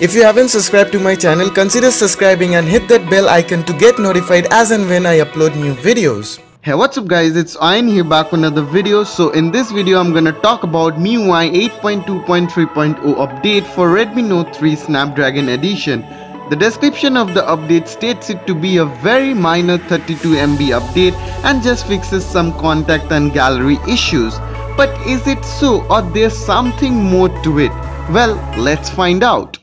If you haven't subscribed to my channel, consider subscribing and hit that bell icon to get notified as and when I upload new videos. Hey what's up guys it's Ayan here back with another video so in this video I'm gonna talk about MIUI 8.2.3.0 update for Redmi Note 3 Snapdragon Edition. The description of the update states it to be a very minor 32MB update and just fixes some contact and gallery issues. But is it so or there's something more to it? Well let's find out.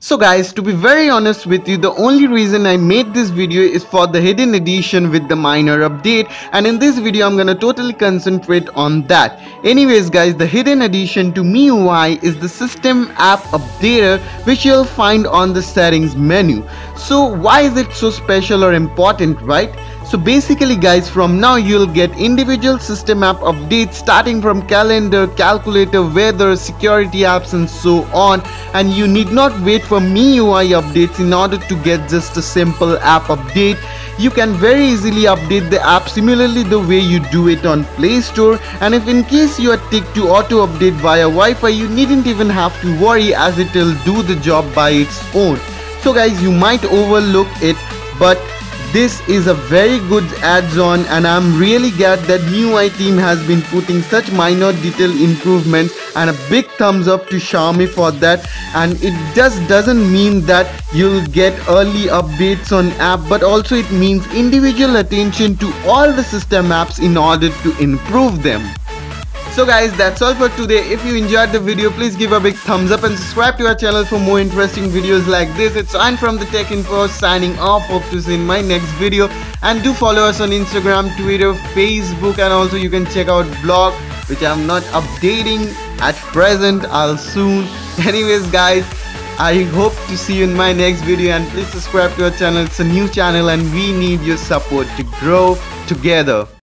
So guys, to be very honest with you, the only reason I made this video is for the hidden edition with the minor update and in this video I'm gonna totally concentrate on that. Anyways guys, the hidden edition to MIUI is the system app updater which you'll find on the settings menu. So why is it so special or important, right? So basically guys from now you'll get individual system app updates starting from calendar, calculator, weather, security apps and so on and you need not wait for MIUI updates in order to get just a simple app update. You can very easily update the app similarly the way you do it on Play Store and if in case you are ticked to auto update via Wi-Fi you needn't even have to worry as it will do the job by its own. So guys you might overlook it but this is a very good adds-on and I'm really glad that MIUI team has been putting such minor detail improvements and a big thumbs up to Xiaomi for that and it just doesn't mean that you'll get early updates on app but also it means individual attention to all the system apps in order to improve them. So guys that's all for today. If you enjoyed the video please give a big thumbs up and subscribe to our channel for more interesting videos like this. It's Ayan from the Tech Info signing off. Hope to see in my next video and do follow us on Instagram, Twitter, Facebook and also you can check out blog which I'm not updating at present. I'll soon. Anyways guys I hope to see you in my next video and please subscribe to our channel. It's a new channel and we need your support to grow together.